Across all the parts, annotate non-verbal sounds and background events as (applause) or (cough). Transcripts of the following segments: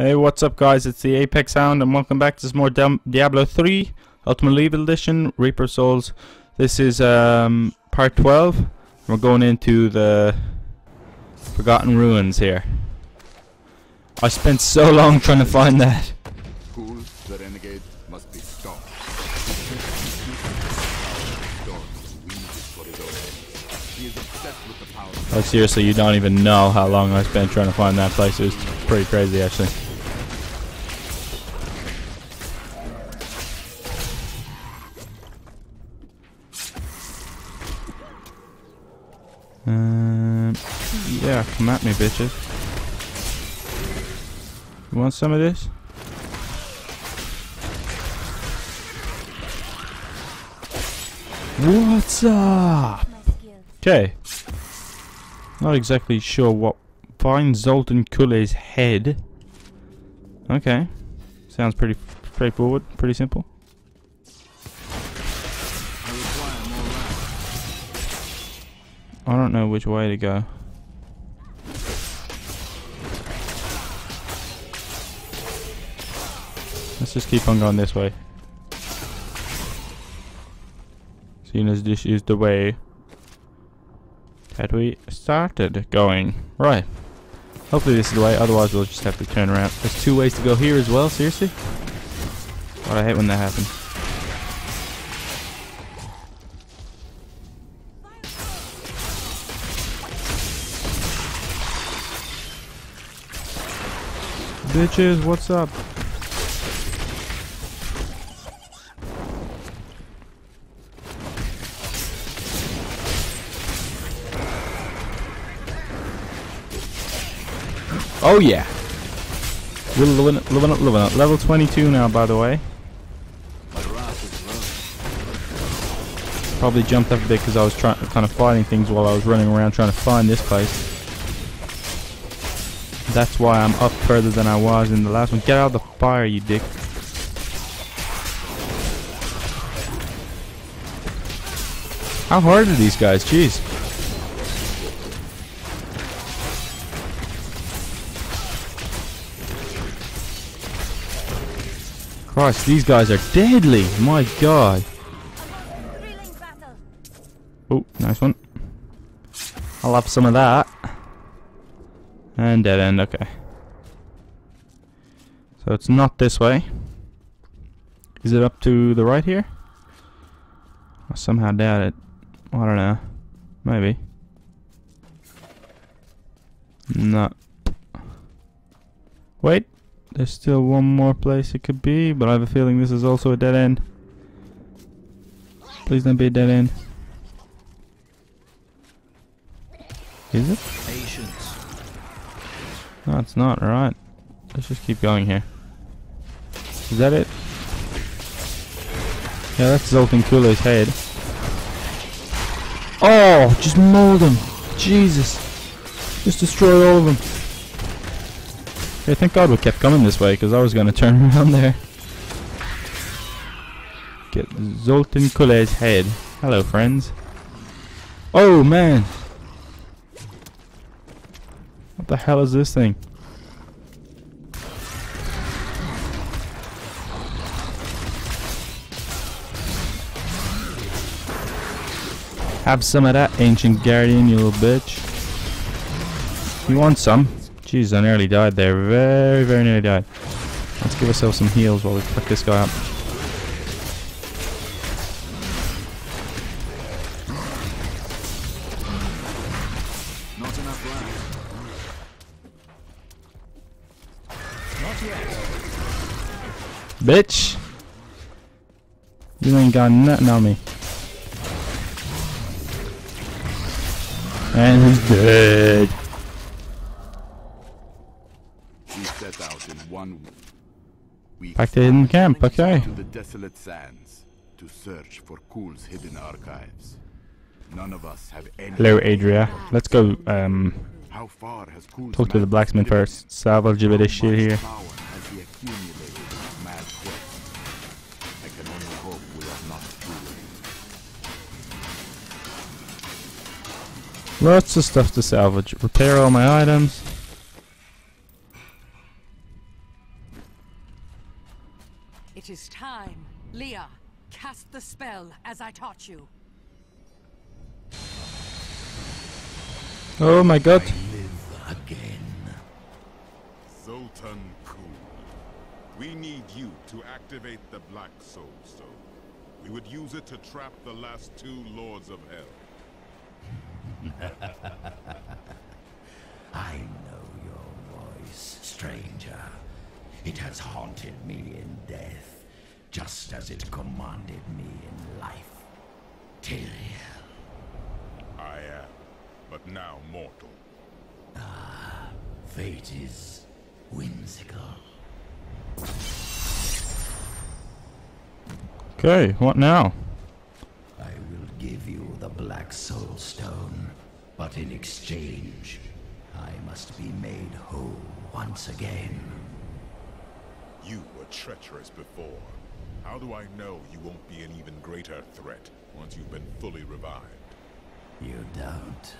Hey, what's up guys? It's the Apex Hound and welcome back to some more Diablo 3 Ultimate Lethal Edition Reaper Souls. This is um, part 12. We're going into the Forgotten Ruins here. I spent so long trying to find that. Cool, the renegade must be stopped. Oh seriously, you don't even know how long I spent trying to find that place. It was pretty crazy actually. Yeah, come at me, bitches. You want some of this? What's up? Okay. Not exactly sure what. Find Zoltun Kulle's head. Okay. Sounds pretty straightforward, pretty simple. I don't know which way to go. Let's just keep on going this way. Seeing as this is the way that we started going. Right. Hopefully this is the way, otherwise we'll just have to turn around. There's two ways to go here as well, seriously? God, I hate when that happens. Bitches, what's up? Oh yeah. We're living it, living it, living it. Level 22 now, by the way. Probably jumped up a bit because I was trying, kind of fighting things while I was running around trying to find this place. That's why I'm up further than I was in the last one. Get out of the fire, you dick. How hard are these guys? Jeez. Christ, these guys are deadly. My god. Oh, nice one. I'll have some of that. And dead end, okay. So it's not this way. Is it up to the right here? I somehow doubt it. I don't know. Maybe. Not. Wait. There's still one more place it could be, but I have a feeling this is also a dead end. Please don't be a dead end. Is it? Patience. No, it's not. Alright. Let's just keep going here. Is that it? Yeah, that's Zoltun Kulle's head. Oh, just mold them. Jesus. Just destroy all of them. Okay, thank God we kept coming this way, because I was going to turn (laughs) around there. Get Zoltun Kulle's head. Hello, friends. Oh, man. What the hell is this thing? Have some of that, ancient guardian, you little bitch. You want some? Jeez, I nearly died there. Very, very nearly died. Let's give ourselves some heals while we fuck this guy up. Bitch! You ain't got nothing on me. And he's dead. We set out in one week. Back to hidden camp, okay. To the desolate sands to search for Kulle's hidden archives. None of us have any. Hello, Adria. Let's go. Um, How far has Kulle's talk to the blacksmith first. Salvage a bit of shit here. Power has he accumulated in his mad quest? I can only hope we are not too late. Lots of stuff to salvage. Repair all my items. It is time. Leah, cast the spell as I taught you. Oh my god. Again. Zoltun Kulle. We need you to activate the Black Soul Stone. We would use it to trap the last two Lords of Hell. (laughs) I know your voice, stranger. It has haunted me in death, just as it commanded me in life. Tyrael, I am, but now mortal. Ah, fate is whimsical. Okay, what now? I will give you the Black Soul Stone, but in exchange, I must be made whole once again. You were treacherous before. How do I know you won't be an even greater threat once you've been fully revived? You don't.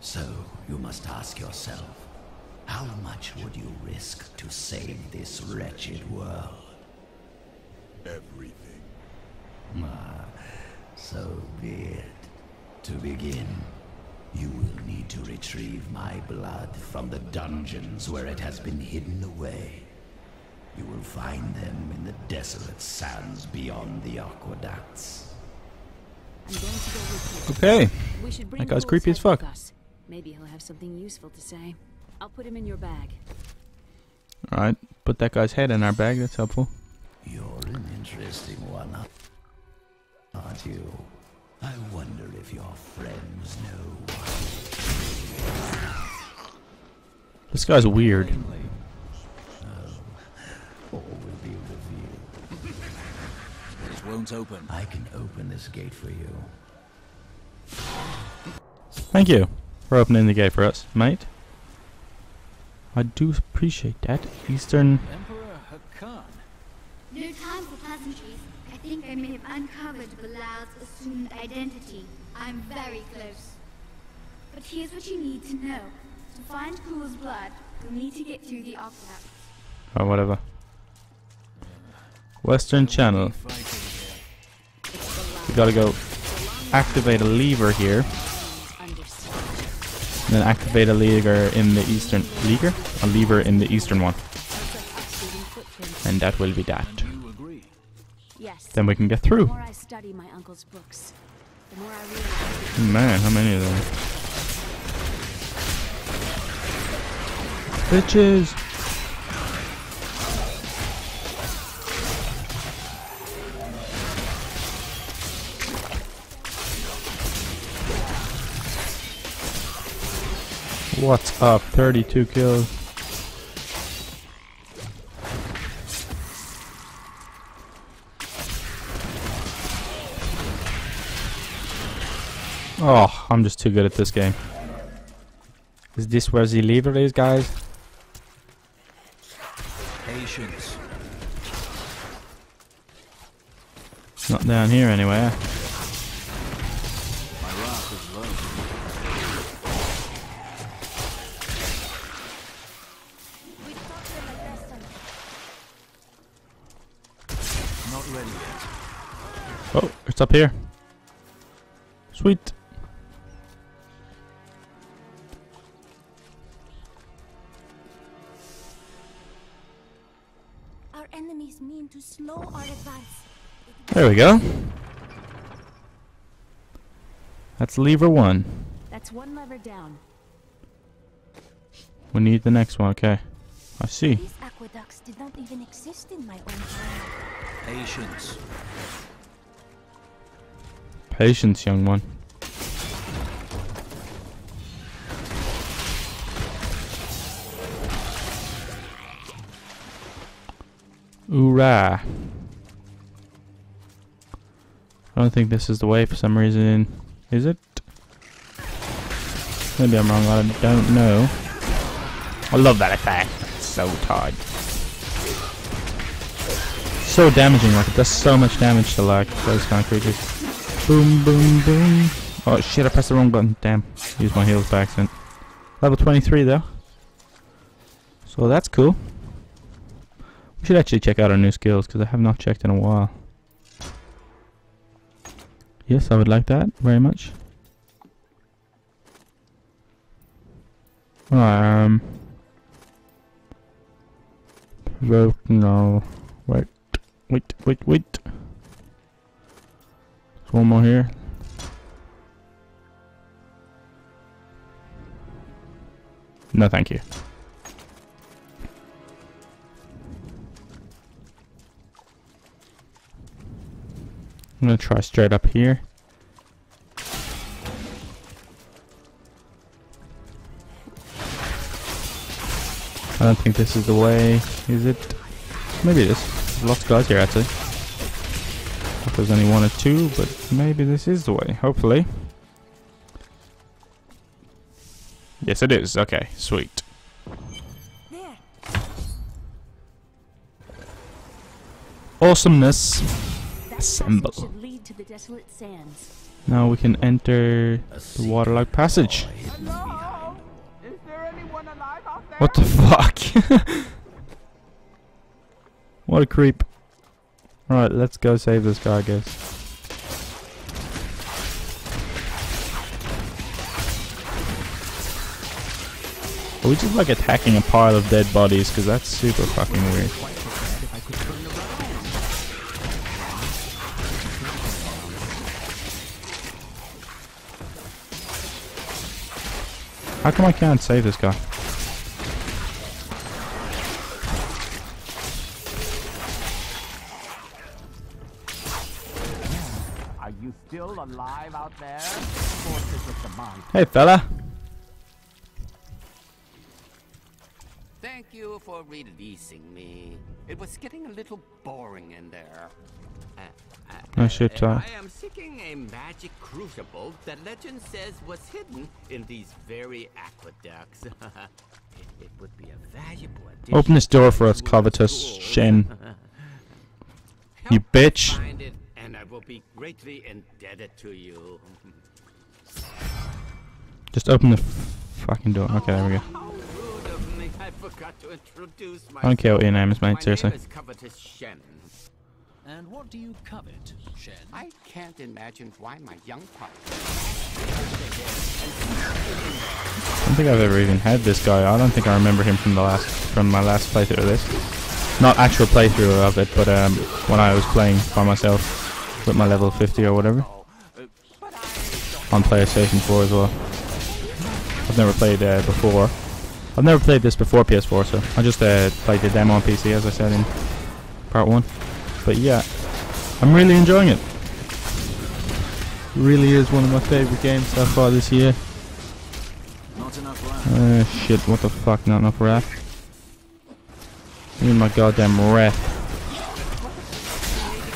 So you must ask yourself, how much would you risk to save this wretched world? Everything. Ah, so be it. To begin, you will need to retrieve my blood from the dungeons where it has been hidden away. You will find them in the desolate sands beyond the aqueducts. I'm going to go with you. Okay. We should bring That guy's creepy as fuck. us. Maybe he'll have something useful to say. I'll put him in your bag. Alright, put that guy's head in our bag, that's helpful. You're an interesting one, aren't you? I wonder if your friends know This guy's weird. Won't open. I can open this gate for you. Thank you for opening the gate for us, mate. I do appreciate that. Eastern. Emperor Hakan. No time for pleasantries. I think I may have uncovered Belial's assumed identity. I'm very close. But here's what you need to know. To find Kulle's blood, you'll need to get through the aqueduct. Oh, whatever. Western Channel. We gotta go activate a lever here, and then activate a lever in the eastern lever, a lever in the eastern one, and that will be that. Yes. Then we can get through. books, Man, how many of them? Bitches. What's up? 32 kills. Oh, I'm just too good at this game. Is this where the lever is, guys? Patience. Not down here anyway. Ready yet. Oh, it's up here. Sweet. Our enemies mean to slow our advance. There we go. That's lever one. that's one lever down. We need the next one, okay. I see. These aqueducts did not even exist in my own time. Patience. Patience, young one. Hoorah. I don't think this is the way for some reason. Is it? Maybe I'm wrong, I don't know. I love that attack. It's so tight. So damaging, like it does so much damage to like those kind of creatures. Boom, boom, boom. Oh shit, I pressed the wrong button. Damn. Use my heals by accident. Level 23 though. So that's cool. We should actually check out our new skills because I have not checked in a while. Yes, I would like that very much. Um. Vote no. Wait, wait, wait, wait. There's one more here. No, thank you. I'm gonna try straight up here. I don't think this is the way, is it? Maybe it is. Lots of guys here actually. If there's only one or two, but maybe this is the way, hopefully. Yes it is, okay, sweet. There. Awesomeness. Assemble. lead to the desolate sands. Now we can enter the waterlogged passage. What the fuck? (laughs) what a creep. Right, let's go save this guy, I guess. Are we just like attacking a pile of dead bodies? Because that's super fucking weird. How come I can't save this guy? Are you still alive out there? Forces of the mind. Hey fella. Thank you for releasing me. It was getting a little boring in there. Uh, uh, No shit, uh, uh. I am seeking a magic crucible that legend says was hidden in these very aqueducts. (laughs) it, it would be a valuable addition. Open this door for us, covetous school. Shen. (laughs) You Help bitch. Find it, and I will be greatly indebted to you. Just open the f- fucking door. Okay, there we go. How rude of me. I forgot to introduce myself. I don't care what your name is, mate. My Seriously. name is Covetous Shen. And what do you covet, Shen? I can't imagine why my young pup. I don't think I've ever even had this guy. I don't think I remember him from the last from my last playthrough of this. Not actual playthrough of it, but um, when I was playing by myself with my level 50 or whatever on PlayStation 4 as well. I've never played uh, before. I've never played this before PS4, so I just uh, played the demo on PC as I said in part one. But yeah, I'm really enjoying it. Really is one of my favorite games so far this year. Uh, shit, what the fuck, not enough wrath. Give me my goddamn wrath.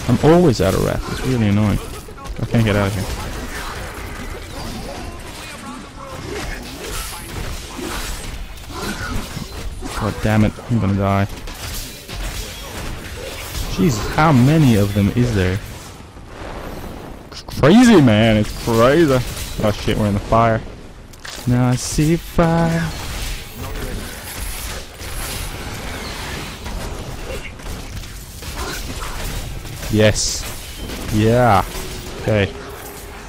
I'm always out of wrath, it's really annoying. I can't get out of here. God damn it, I'm gonna die. Jesus, how many of them is there? It's crazy, man, it's crazy. Oh shit, we're in the fire. Now I see fire. Yes. Yeah. Okay.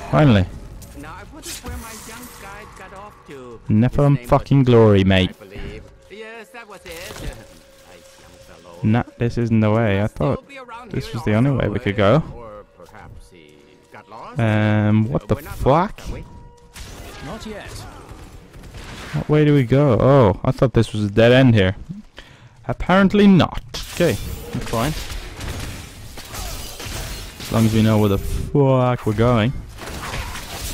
Finally. Now I wonder where my young guide got off to. Nephilim fucking glory, mate. Yes, that was it. (laughs) nice young fellow. Nah, this isn't the way. I thought this was the only way we could go. Or perhaps he got lost. Um, what the We're not lost, fuck? are? Not yet. What way do we go? Oh, I thought this was a dead end here. Apparently not. Okay, that's fine. As long as we know where the fuck we're going.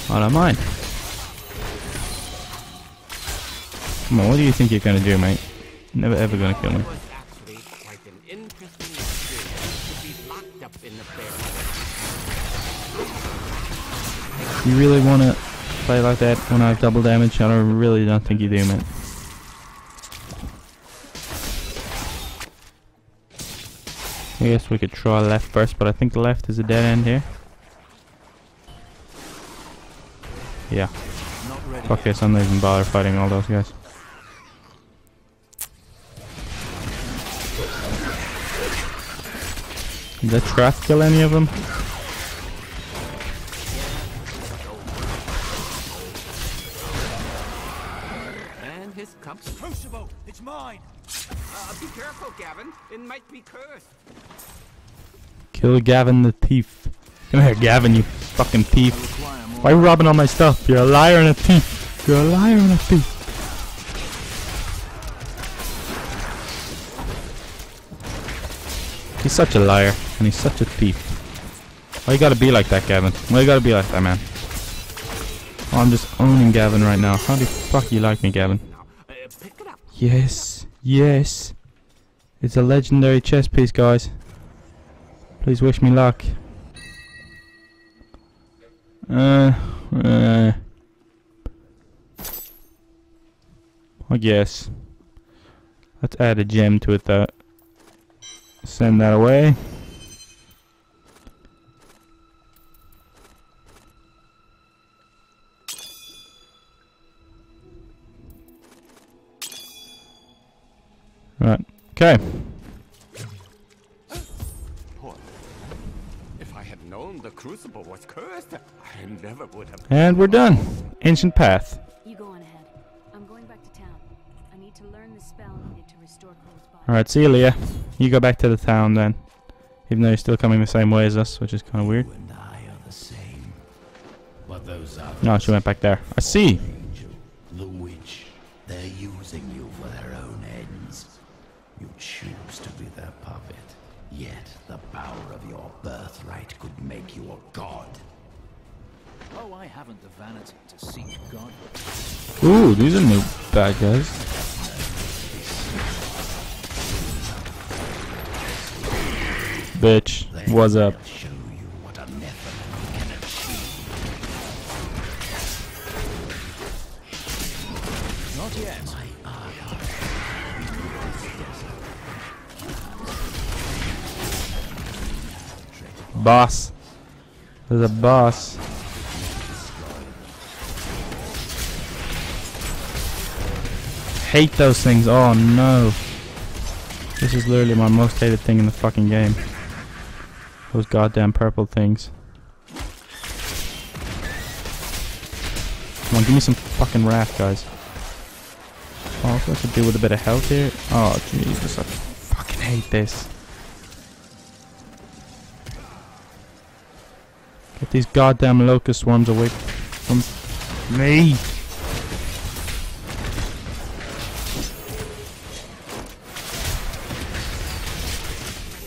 I don't mind. Come on, what do you think you're gonna do, mate? Never ever gonna kill me. You really wanna play like that when I have double damage? I don't, really don't think you do, mate. I guess we could try left first, but I think the left is a dead end here. Yeah. Fuck this, I'm not even bother fighting all those guys. Did that trap kill any of them? Kill Gavin the thief. Come here, Gavin, you fucking thief. Why are you robbing all my stuff? You're a liar and a thief. You're a liar and a thief. He's such a liar and he's such a thief. Why you gotta be like that, Gavin? Why you gotta be like that, man? Oh, I'm just owning Gavin right now. How the fuck you like me, Gavin? Yes, yes. It's a legendary chess piece, guys. Please wish me luck. Uh, uh. I guess. Let's add a gem to it, though. Send that away. Right. Okay. The crucible was cursed, I never would have. And we're done. Ancient path. You go on ahead. I'm going back to town. I need to learn the spell needed to restore Kulle's body. Alright, see you, Leah. You go back to the town then. Even though you're still coming the same way as us, which is kind of weird. You and I are the same. But those others, No, she went back there. I see. Birthright could make you a god. Oh, I haven't the vanity to seek God. Ooh, these are new bad guys. Bitch, what's up? Boss. There's a boss. Hate those things. Oh no. This is literally my most hated thing in the fucking game. Those goddamn purple things. Come on, give me some fucking wrath, guys. Oh, I could deal with a bit of health here. Oh, Jesus, I fucking hate this. Get these goddamn locust swarms away from me.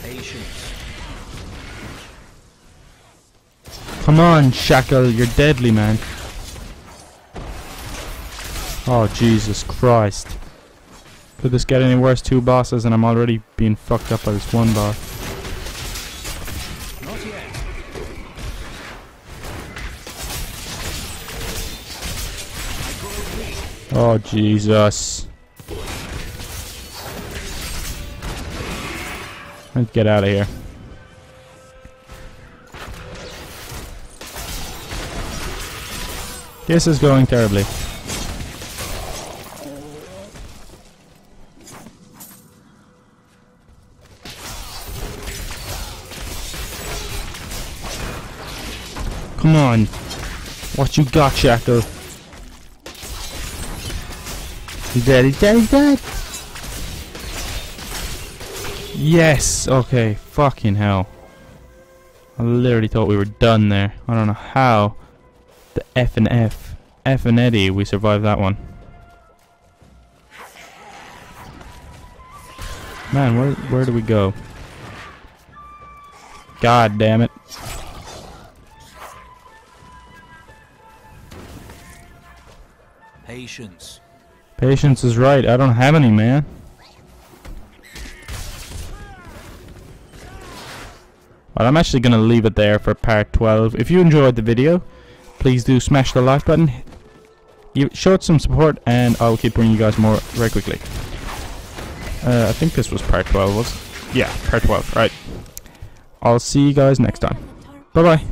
Patience. Come on, Shackle, you're deadly, man. Oh, Jesus Christ. Could this get any worse? Two bosses and I'm already being fucked up by this one boss. Oh, Jesus. Let's get out of here. This is going terribly. Come on. What you got, Shackle? He's dead, he's dead, dead! Yes! Okay, fucking hell. I literally thought we were done there. I don't know how the F and F, F and Eddie, we survived that one. Man, where where do we go? God damn it. Patience. Patience is right. I don't have any, man. Well, I'm actually going to leave it there for part 12. If you enjoyed the video, please do smash the like button. You show it some support, and I'll keep bringing you guys more very quickly. Uh, I think this was part 12, was it? Yeah, part 12. Right. I'll see you guys next time. Bye-bye.